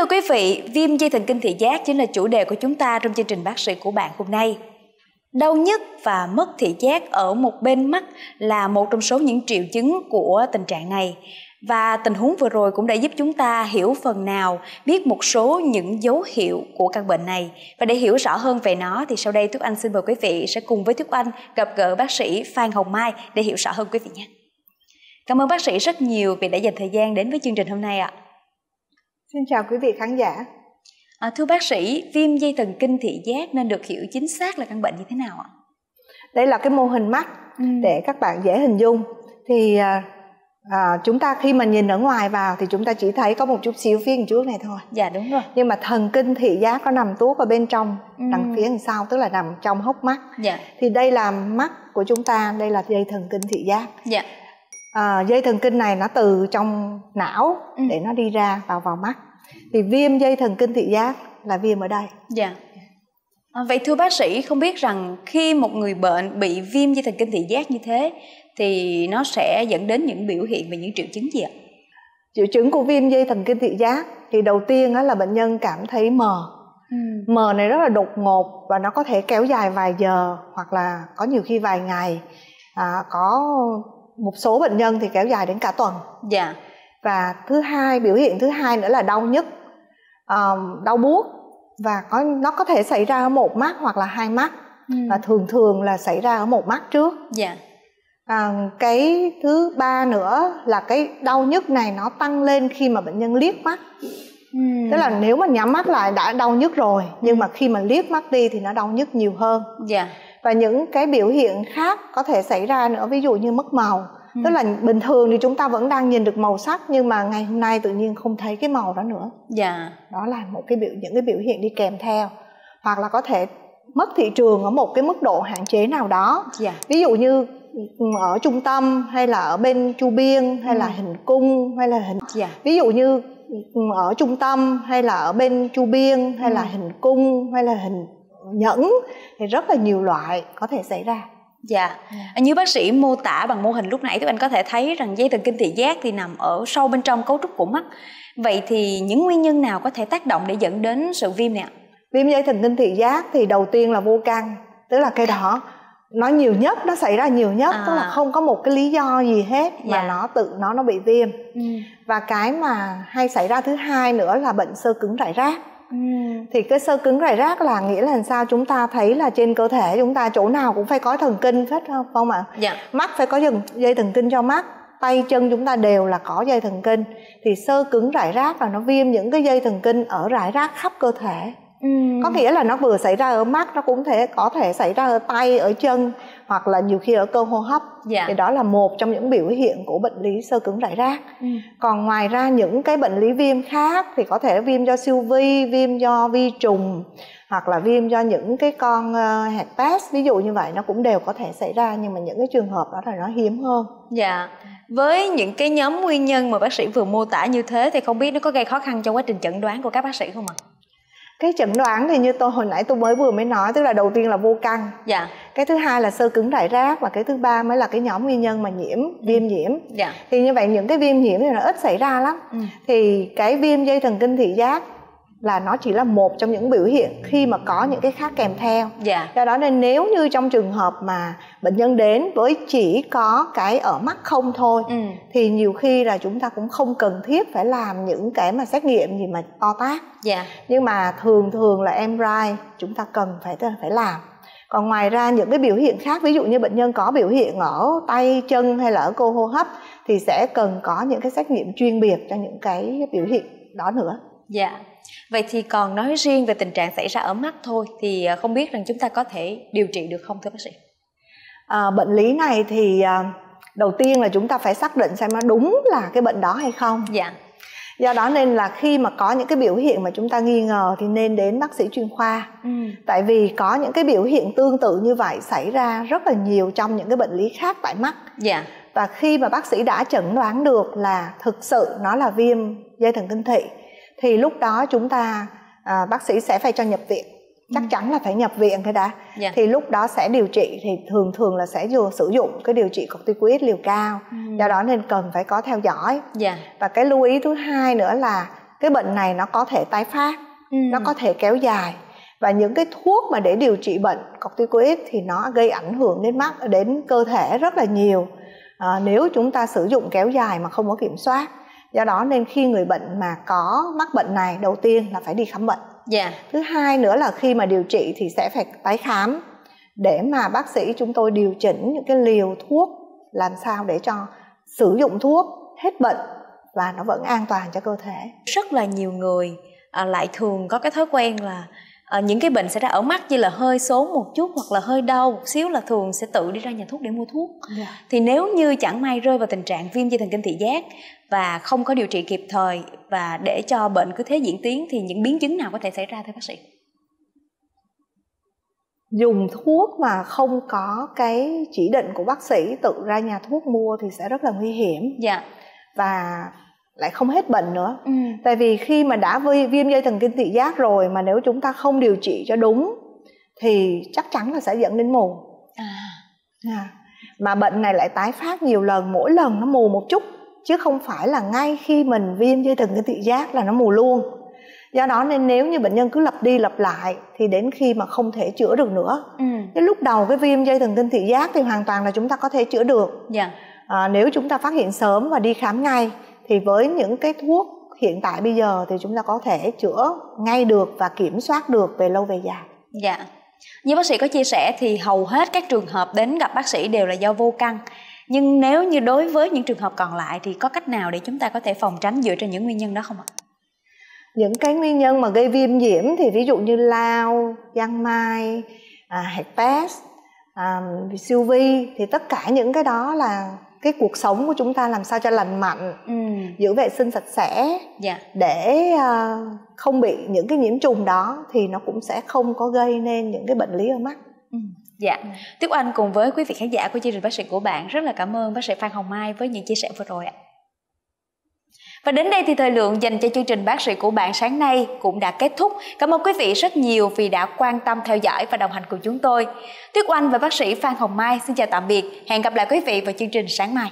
thưa quý vị, viêm dây thần kinh thị giác chính là chủ đề của chúng ta trong chương trình bác sĩ của bạn hôm nay. Đau nhức và mất thị giác ở một bên mắt là một trong số những triệu chứng của tình trạng này. Và tình huống vừa rồi cũng đã giúp chúng ta hiểu phần nào, biết một số những dấu hiệu của căn bệnh này. Và để hiểu rõ hơn về nó thì sau đây Thúc Anh xin mời quý vị sẽ cùng với Thúc Anh gặp gỡ bác sĩ Phan Hồng Mai để hiểu rõ hơn quý vị nhé. Cảm ơn bác sĩ rất nhiều vì đã dành thời gian đến với chương trình hôm nay ạ. Xin chào quý vị khán giả. À, thưa bác sĩ, viêm dây thần kinh thị giác nên được hiểu chính xác là căn bệnh như thế nào ạ? Đây là cái mô hình mắt ừ. để các bạn dễ hình dung. Thì à, à, chúng ta khi mà nhìn ở ngoài vào thì chúng ta chỉ thấy có một chút xíu phía trước này thôi. Dạ đúng rồi. Nhưng mà thần kinh thị giác có nằm tuốt ở bên trong, ừ. đằng phía đằng sau tức là nằm trong hốc mắt. Dạ. Thì đây là mắt của chúng ta, đây là dây thần kinh thị giác. Dạ. À, dây thần kinh này nó từ trong não ừ. để nó đi ra vào vào mắt. Thì viêm dây thần kinh thị giác là viêm ở đây. Dạ. À, vậy thưa bác sĩ không biết rằng khi một người bệnh bị viêm dây thần kinh thị giác như thế thì nó sẽ dẫn đến những biểu hiện và những triệu chứng gì ạ? Triệu chứng của viêm dây thần kinh thị giác thì đầu tiên là bệnh nhân cảm thấy mờ. Ừ. mờ này rất là đột ngột và nó có thể kéo dài vài giờ hoặc là có nhiều khi vài ngày. À, có một số bệnh nhân thì kéo dài đến cả tuần. Dạ. Và thứ hai biểu hiện thứ hai nữa là đau nhức um, đau buốt. Và có nó có thể xảy ra ở một mắt hoặc là hai mắt. Ừ. và thường thường là xảy ra ở một mắt trước. Dạ. À, cái thứ ba nữa là cái đau nhức này nó tăng lên khi mà bệnh nhân liếc mắt ừ. tức là nếu mà nhắm mắt lại đã đau nhức rồi nhưng mà khi mà liếc mắt đi thì nó đau nhức nhiều hơn dạ và những cái biểu hiện khác có thể xảy ra nữa ví dụ như mất màu ừ. tức là bình thường thì chúng ta vẫn đang nhìn được màu sắc nhưng mà ngày hôm nay tự nhiên không thấy cái màu đó nữa dạ đó là một cái biểu những cái biểu hiện đi kèm theo hoặc là có thể mất thị trường ở một cái mức độ hạn chế nào đó dạ. ví dụ như ở trung tâm hay là ở bên chu biên hay ừ. là hình cung hay là hình dạ. ví dụ như ở trung tâm hay là ở bên chu biên hay ừ. là hình cung hay là hình nhẫn thì rất là nhiều loại có thể xảy ra Dạ. Yeah. À, như bác sĩ mô tả bằng mô hình lúc nãy thì anh có thể thấy rằng dây thần kinh thị giác thì nằm ở sâu bên trong cấu trúc của mắt. Vậy thì những nguyên nhân nào có thể tác động để dẫn đến sự viêm này ạ? Viêm dây thần kinh thị giác thì đầu tiên là vô căn, tức là cái đó nó nhiều nhất, nó xảy ra nhiều nhất, à. tức là không có một cái lý do gì hết mà yeah. Dạ. nó tự nó nó bị viêm. Ừ. Và cái mà hay xảy ra thứ hai nữa là bệnh sơ cứng rải rác thì cái sơ cứng rải rác là nghĩa là làm sao chúng ta thấy là trên cơ thể chúng ta chỗ nào cũng phải có thần kinh hết không không ạ dạ. mắt phải có dây thần kinh cho mắt tay chân chúng ta đều là có dây thần kinh thì sơ cứng rải rác là nó viêm những cái dây thần kinh ở rải rác khắp cơ thể có nghĩa là nó vừa xảy ra ở mắt nó cũng thể có thể xảy ra ở tay ở chân hoặc là nhiều khi ở cơ hô hấp dạ. thì đó là một trong những biểu hiện của bệnh lý sơ cứng rải rác ừ. còn ngoài ra những cái bệnh lý viêm khác thì có thể viêm do siêu vi viêm do vi trùng hoặc là viêm do những cái con uh, herpes ví dụ như vậy nó cũng đều có thể xảy ra nhưng mà những cái trường hợp đó là nó hiếm hơn dạ với những cái nhóm nguyên nhân mà bác sĩ vừa mô tả như thế thì không biết nó có gây khó khăn trong quá trình chẩn đoán của các bác sĩ không ạ? À? Cái chẩn đoán thì như tôi hồi nãy tôi mới vừa mới nói tức là đầu tiên là vô căn. Dạ. Cái thứ hai là sơ cứng đại rác và cái thứ ba mới là cái nhóm nguyên nhân mà nhiễm viêm nhiễm. Dạ. Thì như vậy những cái viêm nhiễm thì nó ít xảy ra lắm. Ừ. thì cái viêm dây thần kinh thị giác là nó chỉ là một trong những biểu hiện khi mà có những cái khác kèm theo. Dạ. do đó nên nếu như trong trường hợp mà bệnh nhân đến với chỉ có cái ở mắt không thôi ừ. thì nhiều khi là chúng ta cũng không cần thiết phải làm những cái mà xét nghiệm gì mà to tác dạ. nhưng mà thường thường là MRI chúng ta cần phải phải làm còn ngoài ra những cái biểu hiện khác ví dụ như bệnh nhân có biểu hiện ở tay chân hay là ở cô hô hấp thì sẽ cần có những cái xét nghiệm chuyên biệt cho những cái biểu hiện đó nữa dạ Vậy thì còn nói riêng về tình trạng xảy ra ở mắt thôi thì à, không biết rằng chúng ta có thể điều trị được không thưa bác sĩ? À, bệnh lý này thì à, đầu tiên là chúng ta phải xác định xem nó đúng là cái bệnh đó hay không. Dạ. Do đó nên là khi mà có những cái biểu hiện mà chúng ta nghi ngờ thì nên đến bác sĩ chuyên khoa. Ừ. Tại vì có những cái biểu hiện tương tự như vậy xảy ra rất là nhiều trong những cái bệnh lý khác tại mắt. Dạ. Và khi mà bác sĩ đã chẩn đoán được là thực sự nó là viêm dây thần kinh thị thì lúc đó chúng ta à, bác sĩ sẽ phải cho nhập viện chắc ừ. chắn là phải nhập viện cái đã yeah. Dạ. thì lúc đó sẽ điều trị thì thường thường là sẽ vừa sử dụng cái điều trị corticoid liều cao ừ. do đó nên cần phải có theo dõi yeah. và cái lưu ý thứ hai nữa là cái bệnh này nó có thể tái phát ừ. nó có thể kéo dài và những cái thuốc mà để điều trị bệnh corticoid thì nó gây ảnh hưởng đến mắt đến cơ thể rất là nhiều à, nếu chúng ta sử dụng kéo dài mà không có kiểm soát do đó nên khi người bệnh mà có mắc bệnh này đầu tiên là phải đi khám bệnh yeah. thứ hai nữa là khi mà điều trị thì sẽ phải tái khám để mà bác sĩ chúng tôi điều chỉnh những cái liều thuốc làm sao để cho sử dụng thuốc hết bệnh và nó vẫn an toàn cho cơ thể rất là nhiều người à, lại thường có cái thói quen là à, những cái bệnh xảy ra ở mắt như là hơi số một chút hoặc là hơi đau một xíu là thường sẽ tự đi ra nhà thuốc để mua thuốc yeah. Dạ. thì nếu như chẳng may rơi vào tình trạng viêm dây thần kinh thị giác và không có điều trị kịp thời và để cho bệnh cứ thế diễn tiến thì những biến chứng nào có thể xảy ra thưa bác sĩ dùng thuốc mà không có cái chỉ định của bác sĩ tự ra nhà thuốc mua thì sẽ rất là nguy hiểm dạ và lại không hết bệnh nữa ừ. tại vì khi mà đã viêm dây thần kinh thị giác rồi mà nếu chúng ta không điều trị cho đúng thì chắc chắn là sẽ dẫn đến mù à. À. mà bệnh này lại tái phát nhiều lần mỗi lần nó mù một chút chứ không phải là ngay khi mình viêm dây thần kinh thị giác là nó mù luôn do đó nên nếu như bệnh nhân cứ lặp đi lặp lại thì đến khi mà không thể chữa được nữa ừ. cái lúc đầu cái viêm dây thần kinh thị giác thì hoàn toàn là chúng ta có thể chữa được yeah. Dạ. à, nếu chúng ta phát hiện sớm và đi khám ngay thì với những cái thuốc hiện tại bây giờ thì chúng ta có thể chữa ngay được và kiểm soát được về lâu về dài. Dạ. Như bác sĩ có chia sẻ thì hầu hết các trường hợp đến gặp bác sĩ đều là do vô căn. Nhưng nếu như đối với những trường hợp còn lại thì có cách nào để chúng ta có thể phòng tránh dựa trên những nguyên nhân đó không ạ? Những cái nguyên nhân mà gây viêm nhiễm thì ví dụ như lao giang mai à, herpes à, siêu vi thì tất cả những cái đó là cái cuộc sống của chúng ta làm sao cho lành mạnh ừ. giữ vệ sinh sạch sẽ yeah. Dạ. để uh, không bị những cái nhiễm trùng đó thì nó cũng sẽ không có gây nên những cái bệnh lý ở mắt ừ. Dạ, Tuyết Anh cùng với quý vị khán giả của chương trình bác sĩ của bạn rất là cảm ơn bác sĩ Phan Hồng Mai với những chia sẻ vừa rồi ạ. Và đến đây thì thời lượng dành cho chương trình bác sĩ của bạn sáng nay cũng đã kết thúc. Cảm ơn quý vị rất nhiều vì đã quan tâm, theo dõi và đồng hành cùng chúng tôi. Tuyết Oanh và bác sĩ Phan Hồng Mai xin chào tạm biệt. Hẹn gặp lại quý vị vào chương trình sáng mai.